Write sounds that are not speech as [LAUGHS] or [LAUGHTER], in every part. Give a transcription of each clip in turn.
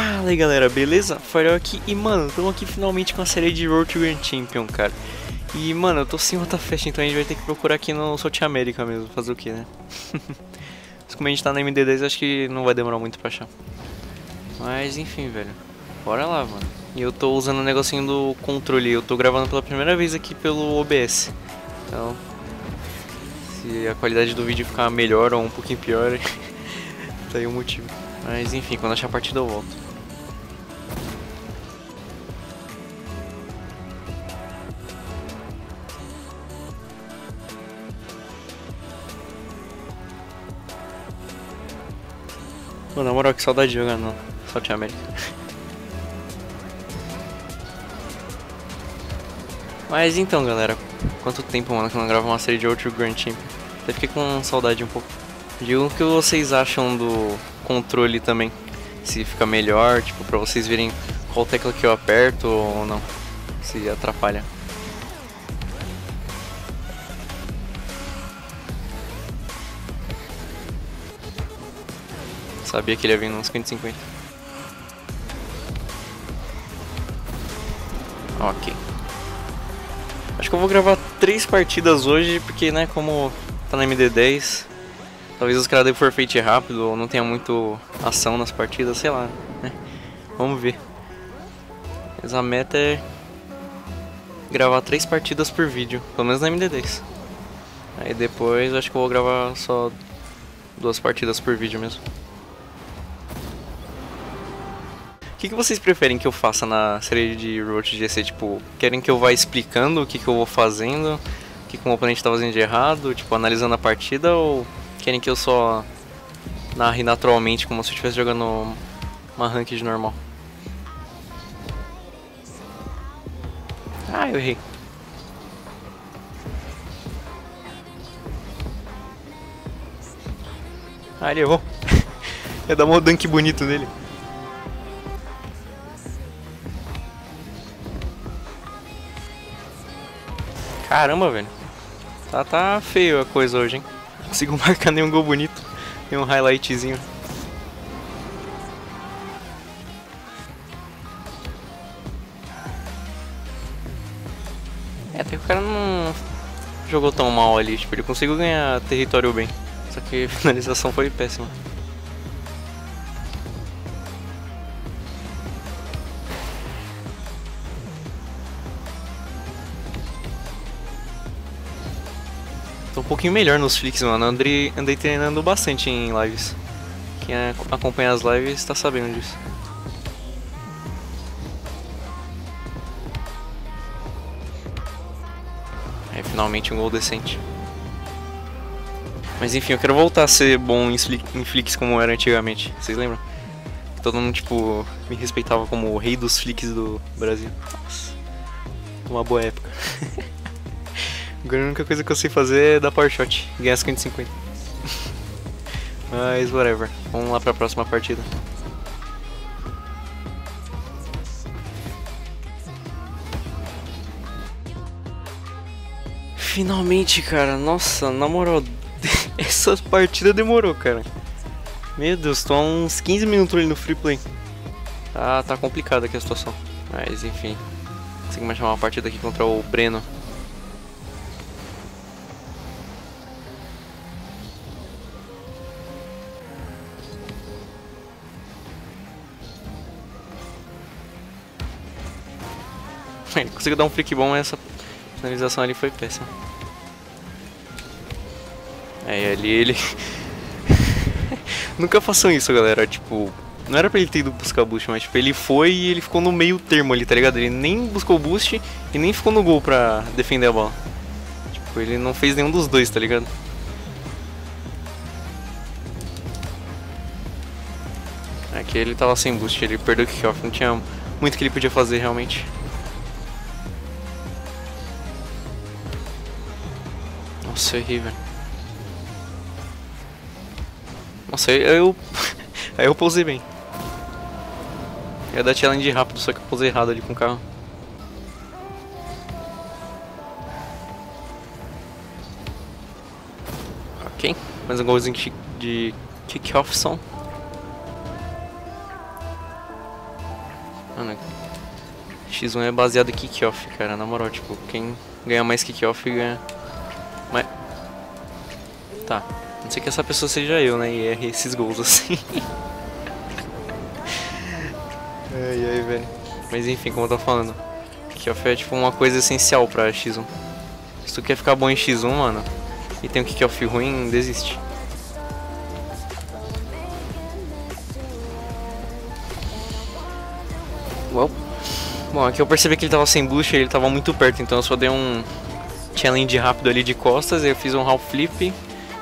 Fala aí galera, beleza? Farol aqui e mano, estamos aqui finalmente com a série de Road to Grand Champion, cara. E mano, eu tô sem outra festa, então a gente vai ter que procurar aqui no South America mesmo, fazer o que, né? [LAUGHS] Mas como a gente tá na MD10, acho que não vai demorar muito pra achar. Mas enfim, velho, bora lá, mano. E eu tô usando o negocinho do controle, eu tô gravando pela primeira vez aqui pelo OBS. Então, se a qualidade do vídeo ficar melhor ou um pouquinho pior, [LAUGHS] tá aí o motivo. Mas enfim, quando achar a partida eu volto. Pô, na moral, que saudade de jogar no South America. Mas então, galera, quanto tempo, mano, que eu não gravo uma série de outro Grand Champion. Até fiquei com saudade um pouco. Digam o que vocês acham do controle também. Se fica melhor, tipo, pra vocês verem qual tecla que eu aperto ou não. Se atrapalha. Sabia que ele ia vir nos 50 Ok. Acho que eu vou gravar três partidas hoje, porque, né, como tá na MD10, talvez os caras for feito rápido ou não tenha muito ação nas partidas, sei lá, né? Vamos ver. Mas a meta é gravar três partidas por vídeo, pelo menos na MD10. Aí depois acho que eu vou gravar só duas partidas por vídeo mesmo. Que, que vocês preferem que eu faça na série de Road GC? Tipo, querem que eu vá explicando o que, que eu vou fazendo, o que, que o oponente está fazendo de errado, tipo, analisando a partida, ou querem que eu só narre naturalmente como se eu estivesse jogando uma ranked normal? Ah, eu errei. Ah, ele errou. [LAUGHS] Ia dar um dunk bonito nele. Caramba, velho. Tá, tá feio a coisa hoje, hein? Não consigo [LAUGHS] marcar nenhum gol bonito. Nenhum highlightzinho. É, até que o cara não jogou tão mal ali. Tipo, ele conseguiu ganhar território bem. Só que a finalização foi péssima. Tô um pouquinho melhor nos flicks, mano. Andrei, andei treinando bastante em lives. Quem acompanha as lives tá sabendo disso. Aí finalmente um gol decente. Mas enfim, eu quero voltar a ser bom em, em flicks como era antigamente. Vocês lembram? Todo mundo, tipo, me respeitava como o rei dos flicks do Brasil. Nossa, uma boa época. [LAUGHS] A única coisa que eu sei fazer é dar power shot, ganhar 50 [LAUGHS] Mas whatever, vamos lá pra próxima partida. Finalmente, cara, nossa, na moral, [LAUGHS] essa partida demorou, cara. Meu Deus, tô há uns 15 minutos ali no free play. Tá, tá complicada aqui a situação. Mas enfim, consegui mais chamar uma partida aqui contra o Breno. Ele conseguiu dar um flick bom, mas essa finalização ali foi péssima. Aí ali ele... [LAUGHS] Nunca façam isso, galera. Tipo, não era pra ele ter ido buscar boost, mas tipo, ele foi e ele ficou no meio termo ali, tá ligado? Ele nem buscou boost e nem ficou no gol pra defender a bola. Tipo, ele não fez nenhum dos dois, tá ligado? Aqui ele tava sem boost, ele perdeu o kickoff, não tinha muito que ele podia fazer realmente. Eu errei, velho. Nossa, eu... eu... [LAUGHS] Aí eu pousei bem. Ia dar challenge rápido, só que eu pousei errado ali com o carro. Ok, mais um golzinho de kick-off som. X1 é baseado em kickoff, cara, na moral, tipo, quem ganha mais kickoff ganha. Mas. Tá. Não sei que essa pessoa seja eu, né? E erre esses gols assim. [LAUGHS] ai ai, velho. Mas enfim, como eu tô falando, kickoff é tipo uma coisa essencial pra X1. Se tu quer ficar bom em X1, mano, e tem um kickoff ruim, desiste. Well. Bom, aqui eu percebi que ele tava sem boost e ele tava muito perto, então eu só dei um challenge rápido ali de costas, eu fiz um half flip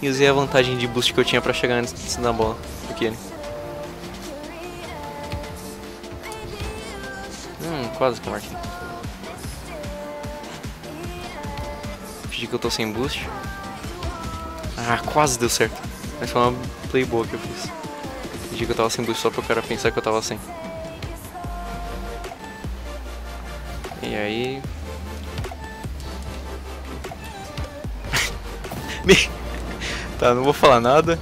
e usei a vantagem de boost que eu tinha pra chegar antes da bola do que. Hum, quase que marquei. Fingi que eu tô sem boost. Ah, quase deu certo. Mas foi uma play boa que eu fiz. Fingi que eu tava sem boost só pro cara pensar que eu tava sem. E aí... tá, não vou falar nada.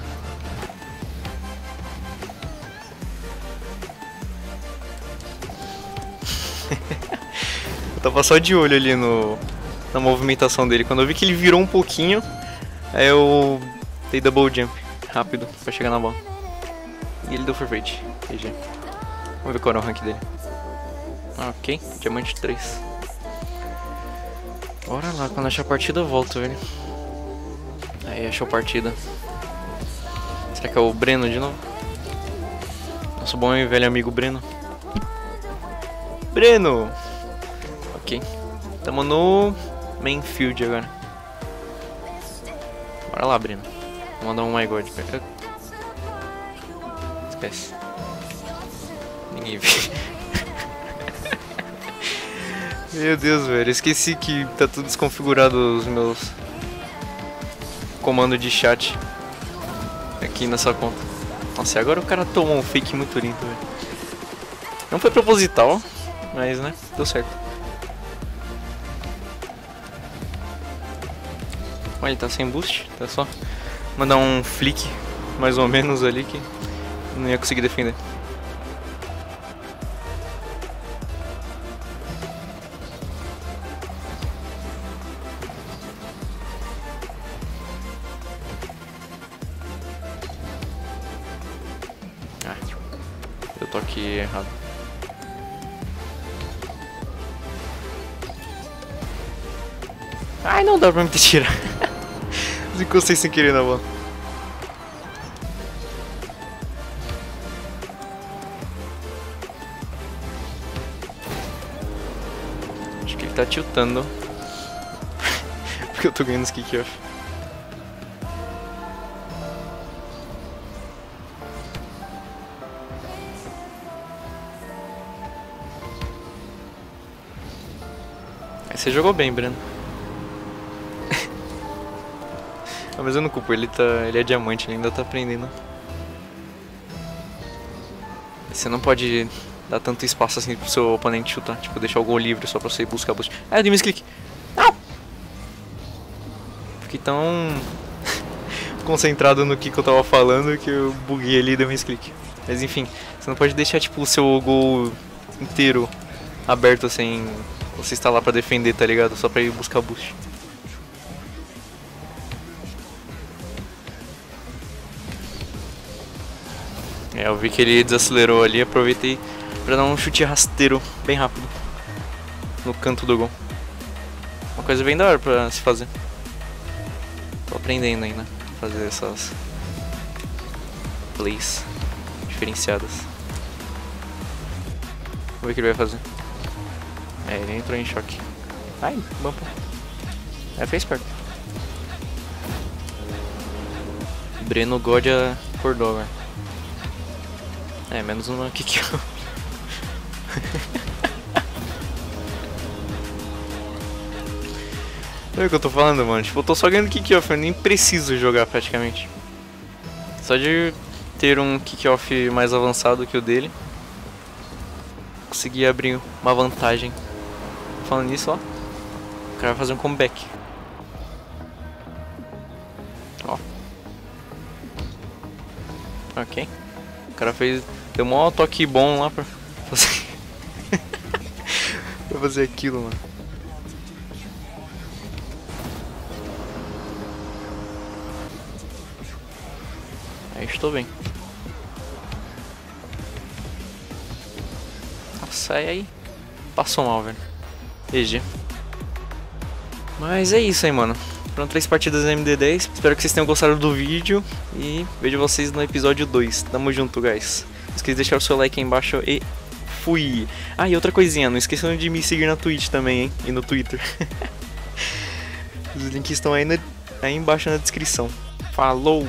[LAUGHS] eu tava só de olho ali no na movimentação dele. Quando eu vi que ele virou um pouquinho, aí eu dei double jump rápido pra chegar na bola. E ele deu for fade. GG. Vamos ver qual é o rank dele. Ok, diamante 3. Bora lá, quando achar a partida eu volto, velho. Aí, achou partida. Será que é o Breno de novo? Nosso bom e velho amigo Breno. Breno! Ok. Tamo no main field agora. Bora lá, Breno. Vou mandar um my god. Esquece. Ninguém viu. [LAUGHS] Meu Deus, velho. Esqueci que tá tudo desconfigurado os meus comandos de chat aqui nessa conta. Nossa, e agora o cara tomou um fake muito lindo, velho. Não foi proposital, mas né, deu certo. Olha, tá sem boost, tá só mandar um flick mais ou menos ali que não ia conseguir defender. Ai, não dá pra me tirar. [LAUGHS] Encostei sem querer na bola. Acho que ele tá tiltando. [LAUGHS] Porque eu tô ganhando os kick-off. Você jogou bem, Breno. Mas eu não culpo, ele, tá, ele é diamante, ele ainda tá aprendendo. Você não pode dar tanto espaço assim pro seu oponente chutar, tipo, deixar o gol livre só pra você buscar boost. Ah, eu dei misclick. Ah! Fiquei tão [LAUGHS] concentrado no que, que eu tava falando que eu buguei ali e dei misclick. Mas enfim, você não pode deixar tipo o seu gol inteiro aberto sem você está lá pra defender, tá ligado? Só pra ir buscar boost. Eu vi que ele desacelerou ali, aproveitei pra dar um chute rasteiro bem rápido no canto do gol. Uma coisa bem da hora pra se fazer. Tô aprendendo ainda a fazer essas plays diferenciadas. Vamos ver o que ele vai fazer. É, ele entrou em choque. Ai, bumper. É, fez perto. Breno Godia acordou, velho. É, menos uma aqui que eu... [LAUGHS] É o que eu tô falando, mano. Tipo, eu tô só ganhando kick-off, eu nem preciso jogar praticamente. Só de ter um kick-off mais avançado que o dele, consegui abrir uma vantagem falando nisso, ó. O cara vai fazer um comeback. Ó. Ok. O cara fez. Deu um toque bom lá pra fazer. [LAUGHS] fazer aquilo, mano. Aí estou bem. Nossa, aí passou mal, velho. GG. Mas é isso aí, mano. Foram três partidas MD10. Espero que vocês tenham gostado do vídeo. E vejo vocês no episódio 2. Tamo junto, guys. Não esqueça de deixar o seu like aí embaixo e fui. Ah, e outra coisinha, não esqueçam de me seguir na Twitch também, hein? E no Twitter. [LAUGHS] Os links estão aí, na... aí embaixo na descrição. Falou!